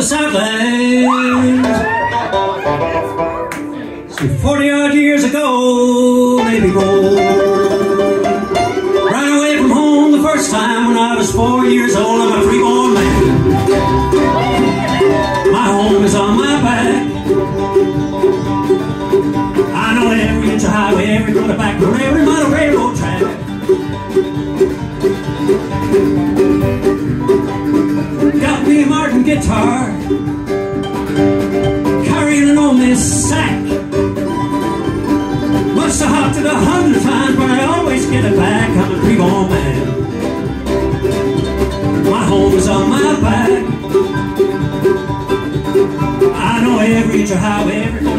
the Southland. See, 40 odd years ago, maybe more. Ran away from home the first time when I was four years old. Guitar, carrying an old miss sack. Must have hopped it a hundred times, but I always get it back. I'm a freeborn man. My home is on my back. I know every highway, every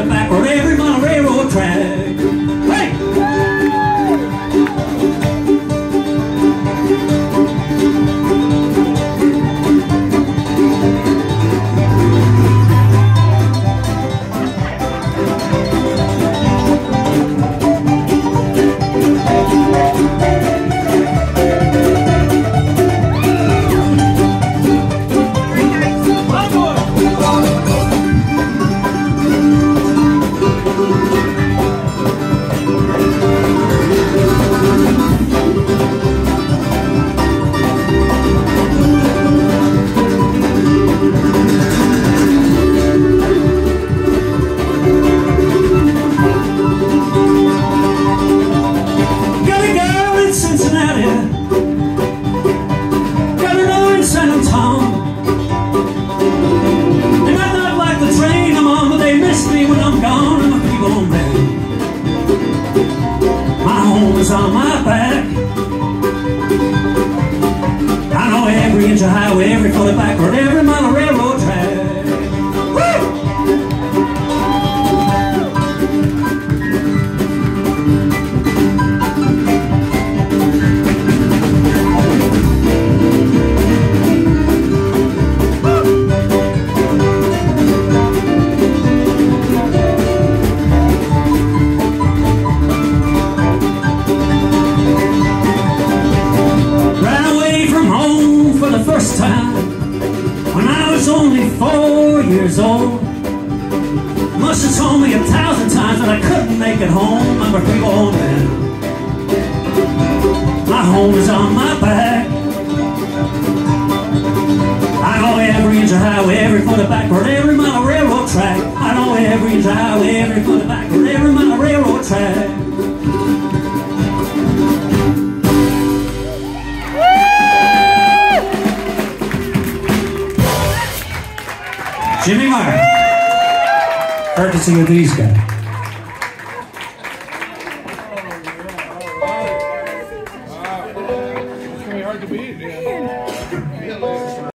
gone. I'm a people man. My home is on my back. I know every inch of highway, every foot of back road, 24 years old. Musha told me a thousand times that I couldn't make it home. I'm a big old man. My home is on my back. I know every inch of highway, every foot of backward, every mile of railroad track. I know every inch of highway, every foot of backward, every mile of railroad track. Jimmy Martin. Courtesy of these guys. It's gonna be hard to beat.